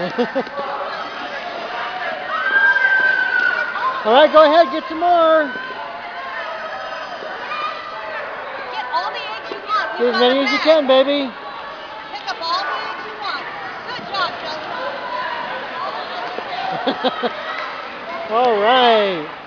All right, go ahead, get some more. Get all the eggs you want. Get We've as many as you can, baby. Pick up all the eggs you want. Good job, Joe. All right.